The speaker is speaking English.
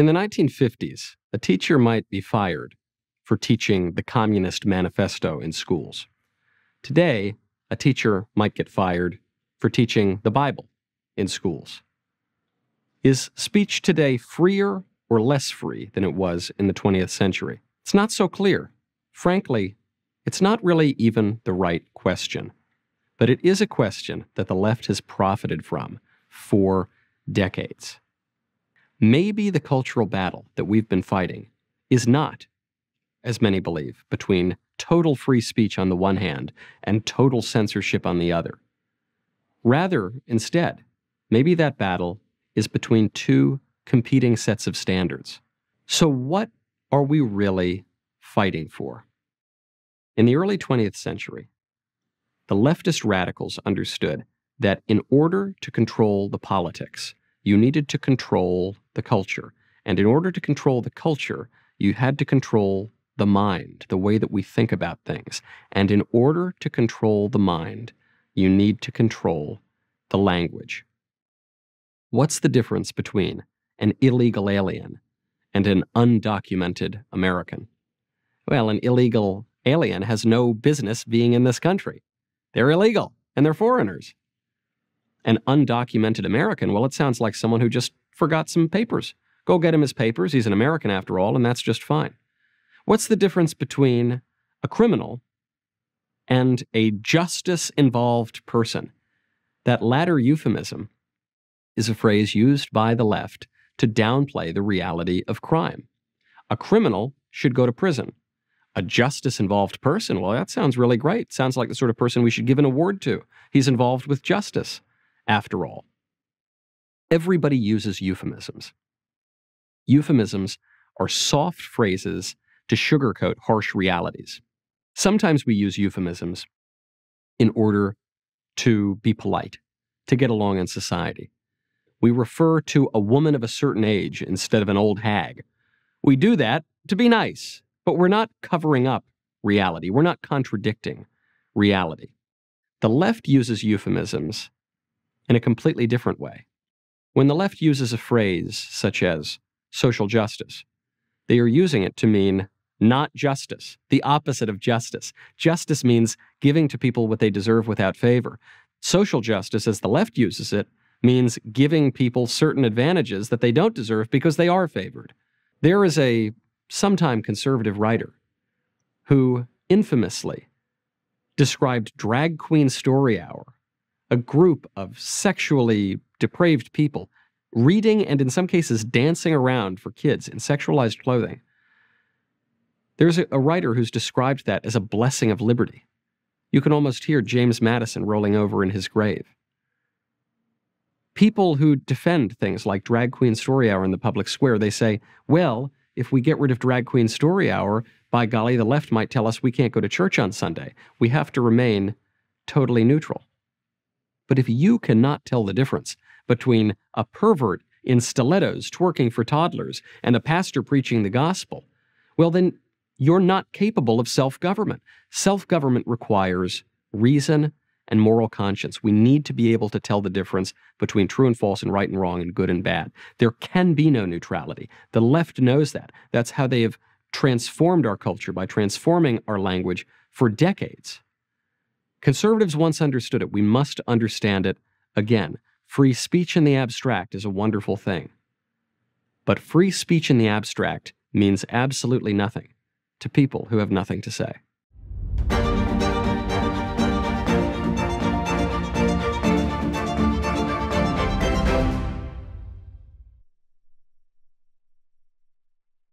In the 1950s, a teacher might be fired for teaching the Communist Manifesto in schools. Today, a teacher might get fired for teaching the Bible in schools. Is speech today freer or less free than it was in the 20th century? It's not so clear. Frankly, it's not really even the right question. But it is a question that the left has profited from for decades. Maybe the cultural battle that we've been fighting is not, as many believe, between total free speech on the one hand and total censorship on the other. Rather, instead, maybe that battle is between two competing sets of standards. So, what are we really fighting for? In the early 20th century, the leftist radicals understood that in order to control the politics, you needed to control the culture. And in order to control the culture, you had to control the mind, the way that we think about things. And in order to control the mind, you need to control the language. What's the difference between an illegal alien and an undocumented American? Well, an illegal alien has no business being in this country. They're illegal and they're foreigners. An undocumented American, well, it sounds like someone who just forgot some papers. Go get him his papers. He's an American after all, and that's just fine. What's the difference between a criminal and a justice involved person? That latter euphemism is a phrase used by the left to downplay the reality of crime. A criminal should go to prison. A justice involved person, well, that sounds really great. Sounds like the sort of person we should give an award to. He's involved with justice after all. Everybody uses euphemisms. Euphemisms are soft phrases to sugarcoat harsh realities. Sometimes we use euphemisms in order to be polite, to get along in society. We refer to a woman of a certain age instead of an old hag. We do that to be nice, but we're not covering up reality. We're not contradicting reality. The left uses euphemisms in a completely different way. When the left uses a phrase such as social justice, they are using it to mean not justice, the opposite of justice. Justice means giving to people what they deserve without favor. Social justice, as the left uses it, means giving people certain advantages that they don't deserve because they are favored. There is a sometime conservative writer who infamously described Drag Queen Story Hour a group of sexually depraved people reading and in some cases dancing around for kids in sexualized clothing. There's a, writer who's described that as a blessing of liberty. You can almost hear James Madison rolling over in his grave. People who defend things like Drag Queen Story Hour in the public square, they say, well, if we get rid of Drag Queen Story Hour, by golly, the left might tell us we can't go to church on Sunday. We have to remain totally neutral. But if you cannot tell the difference between a pervert in stilettos twerking for toddlers and a pastor preaching the gospel, well, then you're not capable of self government. Self government requires reason and moral conscience. We need to be able to tell the difference between true and false and right and wrong and good and bad. There can be no neutrality. The left knows that. That's how they have transformed our culture by transforming our language for decades. Conservatives once understood it. We must understand it again. Free speech in the abstract is a wonderful thing. But free speech in the abstract means absolutely nothing to people who have nothing to say.